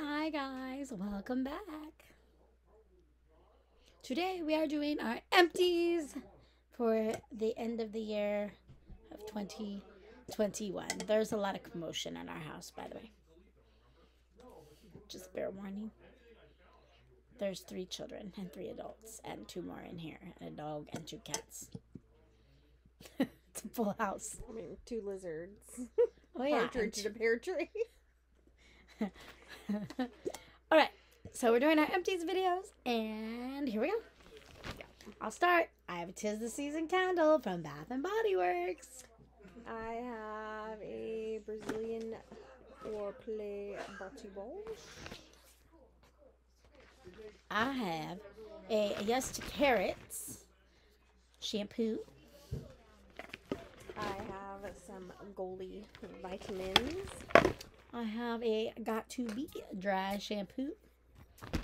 Hi guys, welcome back. Today we are doing our empties for the end of the year of 2021. There's a lot of commotion in our house, by the way. Just fair warning. There's three children and three adults and two more in here, and a dog and two cats. it's a full house. I mean, two lizards. Oh yeah. and Partridge in a pear tree. All right, so we're doing our empties videos, and here we go. I'll start. I have a Tis the Season candle from Bath and Body Works. I have a Brazilian foreplay body wash. I have a Yes to Carrots shampoo. I have some Goli vitamins. I have a Got to Be dry shampoo.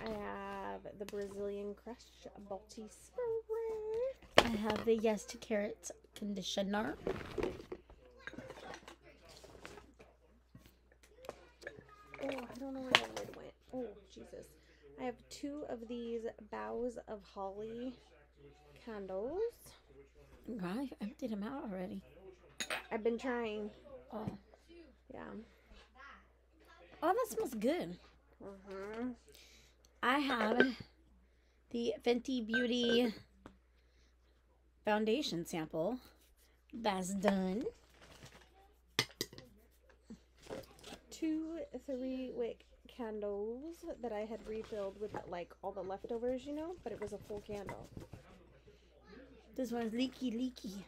I have the Brazilian Crush Balti Spray. I have the Yes to Carrots conditioner. Oh, I don't know where the lid went. Oh, Jesus. I have two of these Boughs of Holly candles. I emptied them out already. I've been trying. Oh, Yeah. Oh that smells good. Uh-huh. I have the Fenty Beauty foundation sample. That's done. Two three wick candles that I had refilled with like all the leftovers, you know, but it was a full candle. This one's leaky, leaky.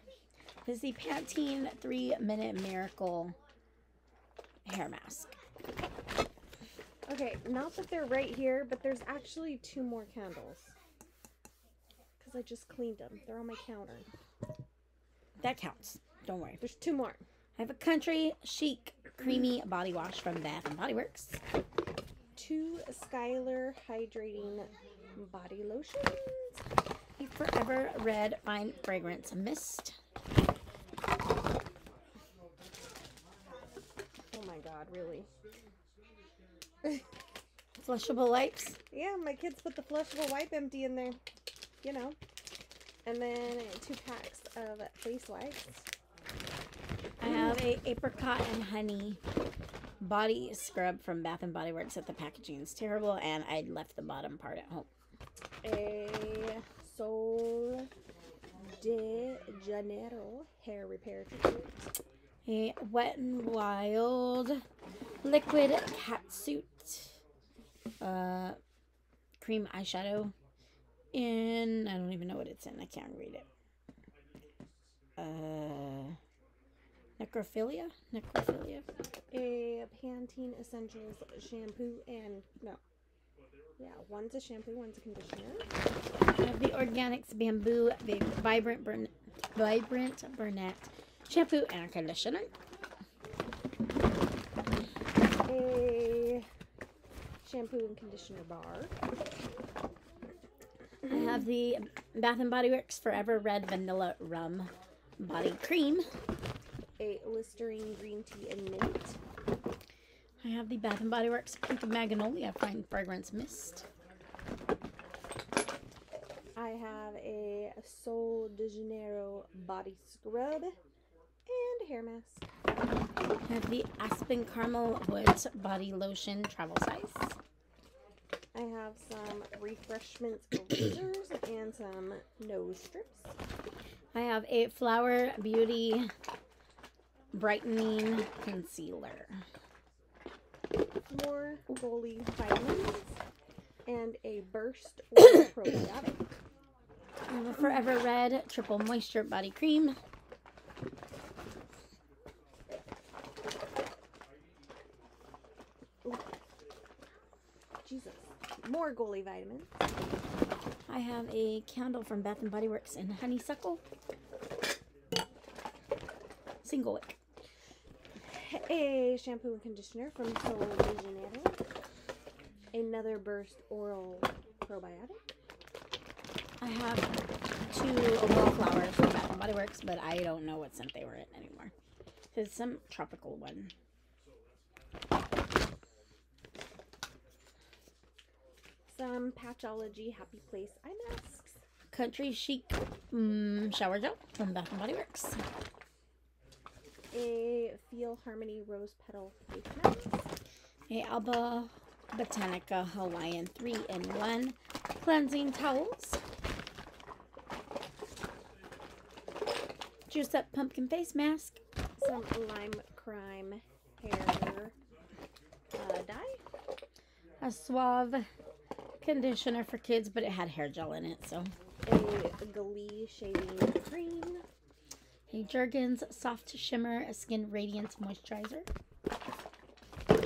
This is the Pantene 3 Minute Miracle hair mask. Okay, not that they're right here, but there's actually two more candles. Because I just cleaned them. They're on my counter. That counts. Don't worry. There's two more. I have a Country Chic Creamy Body Wash from Bath and Body Works. Two Skylar Hydrating Body Lotions. A Forever Red Fine Fragrance Mist. Oh my god, really? Flushable wipes. Yeah, my kids put the flushable wipe empty in there. You know. And then two packs of face wipes. I have a apricot and honey body scrub from Bath and Body Works that the packaging is terrible and I left the bottom part at home. A Sol de Janeiro hair repair treatment. A Wet and Wild liquid catsuit uh, cream eyeshadow in I don't even know what it's in. I can't read it. Uh, necrophilia, necrophilia. A Pantene Essentials shampoo and no. Yeah, one's a shampoo, one's a conditioner. I have the Organics Bamboo Vi- Vibrant Burn- Vibrant Burnett shampoo and conditioner. A shampoo and conditioner bar. I have the Bath and Body Works Forever Red Vanilla Rum Body Cream. A Listerine green tea and mint. I have the Bath and Body Works Pink Magnolia Fine Fragrance Mist. I have a Sol de Janeiro body scrub hair mask. I have the Aspen Caramel Woods Body Lotion Travel Size. I have some refreshments razors and some nose strips. I have a Flower Beauty Brightening Concealer. More Goli vitamins and a burst probiotic. I have a Forever Red Triple Moisture Body Cream. Jesus. More Goli vitamins. I have a candle from Bath and Body Works in honeysuckle. Single wick. A shampoo and conditioner from Sol de Janeiro. Another burst oral probiotic. I have two wallflowers from Bath and Body Works, but I don't know what scent they were in anymore. It's some tropical one. Some Patchology Happy Place eye masks. Country Chic mm, Shower Gel from Bath and Body Works. A Feel Harmony Rose Petal face mask. A Alba Botanica Hawaiian 3 in 1 cleansing towels. Juice Up Pumpkin Face Mask. Some Lime Crime hair uh, dye. A Suave conditioner for kids, but it had hair gel in it, so. A Glee shaving cream. A Jergens Soft Shimmer a Skin Radiance Moisturizer. A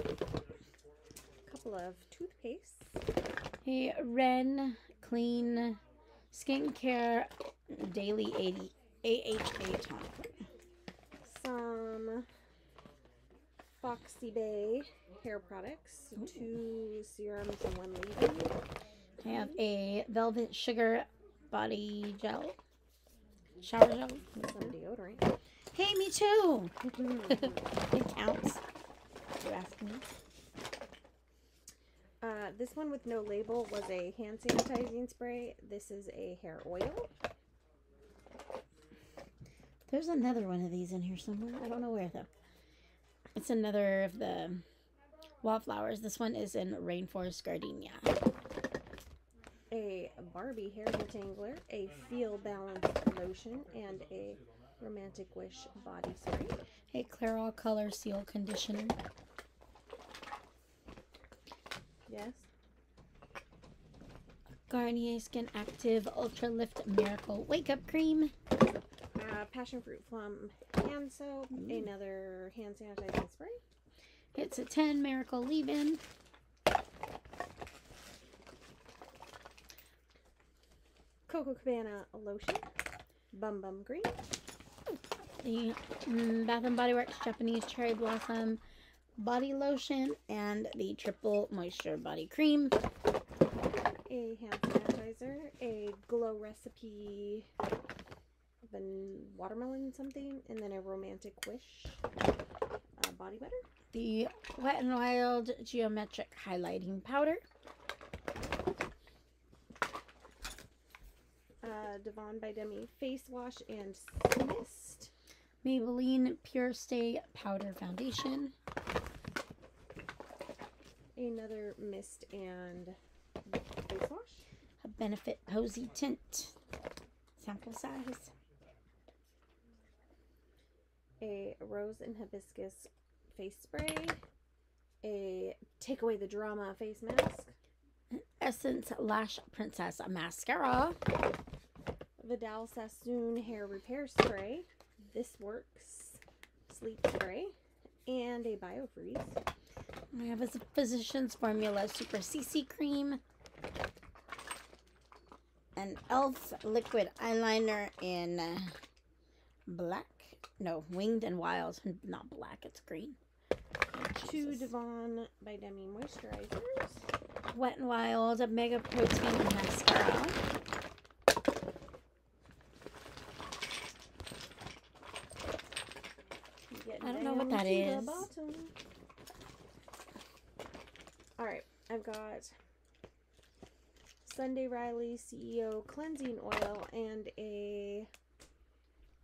couple of toothpaste. A Ren Clean Skincare Daily 80 AHA Tonic. Some Foxybae hair products. Two serums and one leave-in. I have a Velvet Sugar Body Gel. Shower gel. Some deodorant. Hey, me too. it counts. You ask me. Uh, this one with no label was a hand sanitizing spray. This is a hair oil. There's another one of these in here somewhere. I don't know where though. It's another of the wallflowers. This one is in Rainforest Gardenia. a Barbie hair detangler, a Feel Balanced lotion, and a Romantic Wish body spray. A Clairol Color Seal Conditioner. Yes. Garnier Skin Active Ultra Lift Miracle Wake Up Cream. Passion fruit plum hand soap, another hand sanitizing spray. It's a 10 Miracle Leave-In. Coco Cabana lotion, Bum Bum Cream, The mm, Bath and Body Works Japanese Cherry Blossom Body Lotion and the Triple Moisture Body Cream. a hand sanitizer, a Glow Recipe, then watermelon something, and then a Romantic Wish uh, body butter. The Wet and Wild Geometric Highlighting Powder. Uh, Devonne by Demi face wash and mist. Maybelline Pure Stay Powder Foundation. Another mist and face wash. A Benefit Posy Tint. Sample size. A rose and hibiscus face spray. A take away the drama face mask. Essence Lash Princess Mascara. Vidal Sassoon hair repair spray. This works. Sleep spray. And a biofreeze. I have a Physicians Formula Super CC Cream. An e.l.f. liquid eyeliner in uh, black. No, winged and wild. Not black, it's green. Two. Devonne by Demi moisturizers. Wet and Wild a Mega Protein Mascara. I don't know what that is. bottom. All right, I've got Sunday Riley CEO cleansing oil and a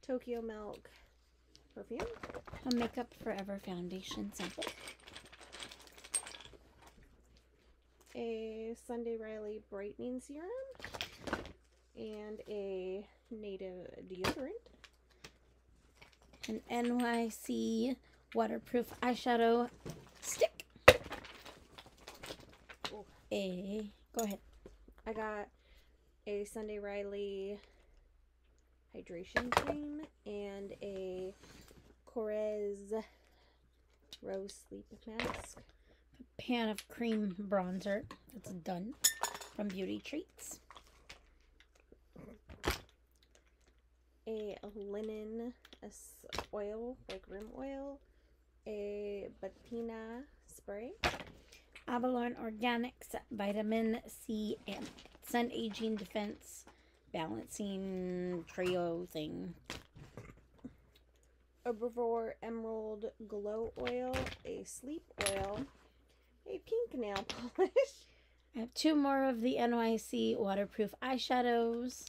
Tokyo Milk perfume. A Makeup Forever foundation sample. a Sunday Riley brightening serum, and a native deodorant. An NYC waterproof eyeshadow stick. Oh. A go ahead. I got a Sunday Riley hydration cream and a Korres rose sleep mask. A pan of cream bronzer that's done from Beauty Treats. a linen oil, like room oil, a Batina spray, Avalon Organics Vitamin C and Sun Aging Defense Balancing Trio thing. Herbivore Emerald Glow Oil, a sleep oil, a pink nail polish, I have two more of the NYC waterproof eyeshadows.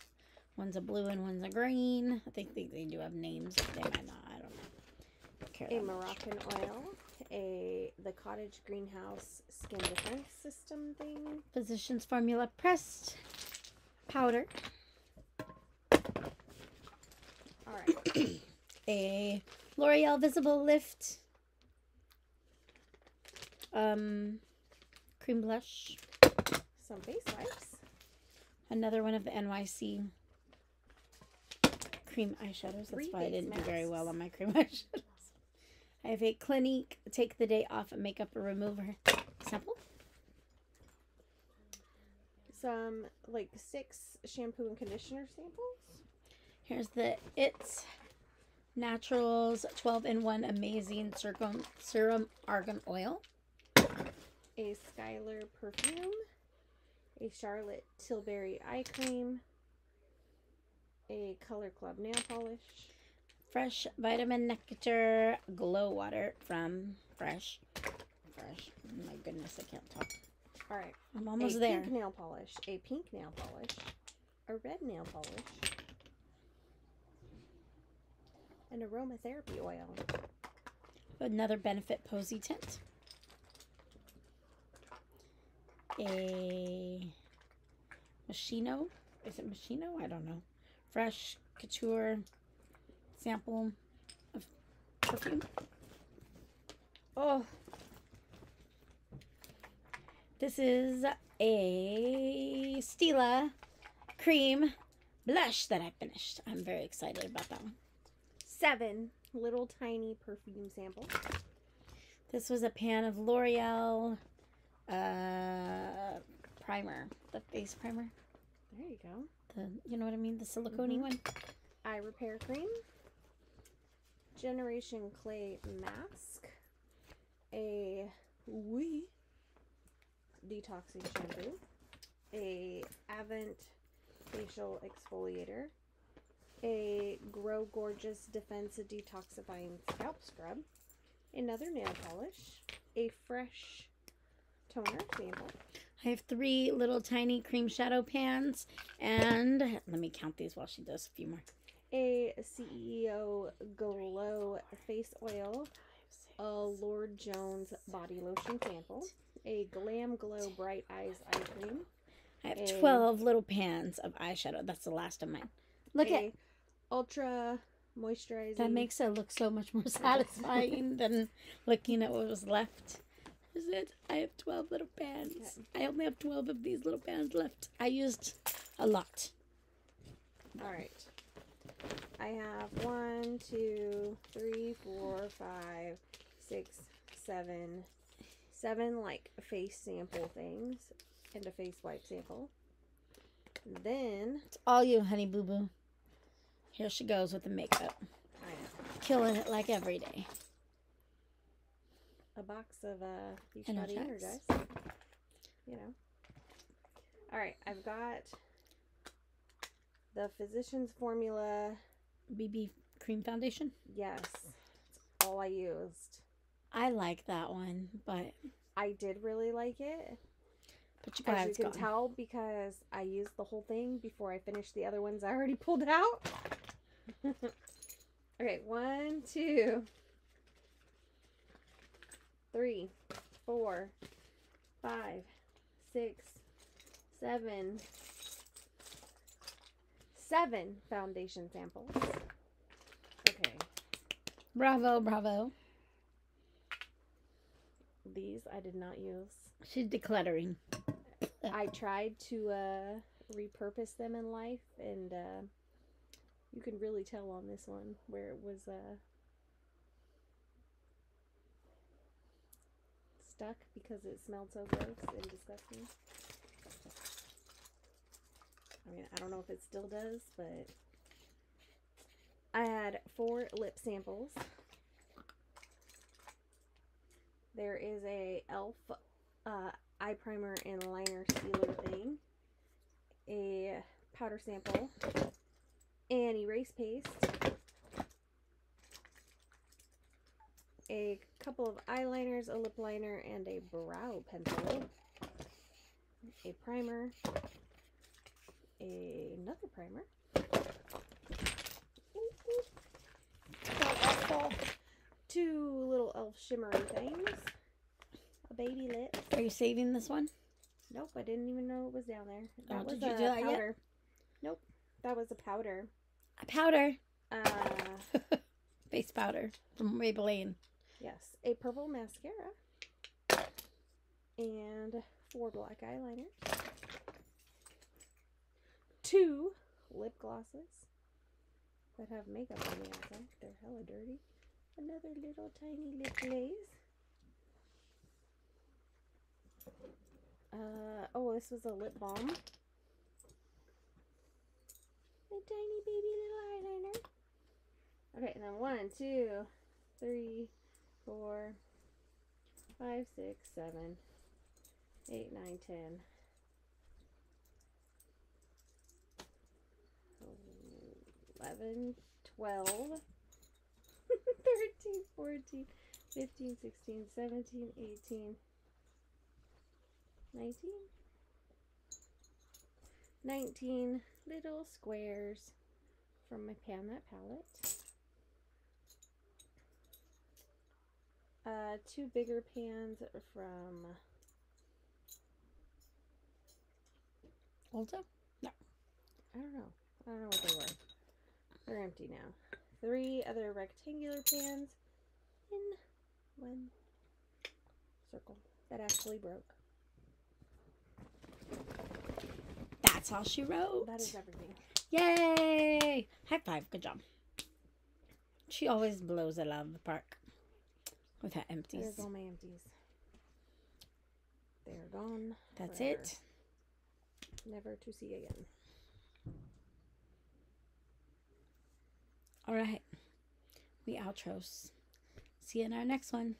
One's a blue and one's a green. I think they, they do have names. They might not. I don't know. Care A that much. Moroccan oil. A the cottage greenhouse skin defense system thing. Physicians Formula pressed powder. All right. A L'Oreal Visible Lift um, cream blush. Some face wipes. Another one of the NYC cream eyeshadows. That's Three why I didn't do very well on my cream eyeshadows. I have a Clinique Take the Day Off Makeup Remover sample. Some like six shampoo and conditioner samples. Here's the It's Naturals 12 in 1 Amazing Serum, Serum Argan Oil. A Skylar perfume. A Charlotte Tilbury eye cream. A Color Club nail polish. Fresh Vitamin Nectar Glow Water from Fresh. Fresh. Oh my goodness, I can't talk. All right. I'm almost a there. pink nail polish. A pink nail polish. A red nail polish. An aromatherapy oil. Another Benefit Posy tint. A Machino. Is it Machino? I don't know. Fresh Couture sample of perfume. Oh, This is a Stila cream blush that I finished. I'm very excited about that one. Seven little tiny perfume samples. This was a pan of L'Oreal uh, primer, the face primer. There you go. The you know what I mean, the silicone Mhm. one. Eye repair cream. Generation clay mask. A wee detoxing shampoo. A Avent facial exfoliator. A Grow Gorgeous Defense detoxifying scalp scrub. Another nail polish. A fresh toner sample. I have three little tiny cream shadow pans, and let me count these while she does a few more. A CEO Glow face oil. a Lord Jones body lotion sample, a Glam Glow Bright Eyes eye cream, I have twelve little pans of eyeshadow. That's the last of mine. Look at Ultra Moisturizing. that makes it look so much more satisfying than looking at what was left. Is it? I have twelve little pans. I only have twelve of these little pans left. I used a lot. All right. I have one, two, three, four, five, six, seven, seven like face sample things, and a face wipe sample. Then It's all you, honey boo boo. Here she goes with the makeup. Killing it like every day. a box of uh Beachbody Energize. You know. All right, I've got the Physicians Formula. BB cream foundation. Yes, it's all I used. I like that one, but I did really like it. but you guys As you can gone. tell, because I used the whole thing before I finished the other ones I already pulled out. okay, one, two, three, four, five, six, seven, seven foundation samples. Okay, Bravo, bravo. these I did not use. She's decluttering. I tried to uh, repurpose them in life, and uh, you can really tell on this one where it was uh, stuck because it smelled so gross and disgusting. I mean, I don't know if it still does, but I had four lip samples. There is a elf uh, eye primer and liner sealer thing, a powder sample, an erase paste, a couple of eyeliners, a lip liner, and a brow pencil. a primer, another primer. Ooh, ooh. Got also two little elf shimmery things. A baby lip. Are you saving this one? Nope, I didn't even know it was down there. Oh, that Oh, was did you a do that yet? powder. Nope, that was a powder. A powder. Uh, Face powder from Maybelline. yes, a purple mascara and four black eyeliners, two lip glosses that have makeup on the outside. They're hella dirty. Another little tiny lip glaze. Uh, oh, this was a lip balm. A tiny baby little eyeliner. Okay, and then one, two, three, four, five, six, seven, eight, nine, ten. Eleven, twelve, thirteen, fourteen, fifteen, sixteen, seventeen, eighteen, nineteen. 19 little squares from my Pan That palette. Uh, two bigger pans from Ulta? No. I don't know. I don't know what they were. They're empty now. Three other rectangular pans in one circle that actually broke. That's all she wrote. That is everything. Yay! High five. Good job. She always blows it out of the park with her empties. There's all my empties. They are gone. That's forever, it. Never to see again. All right. We outros. See you in our next one.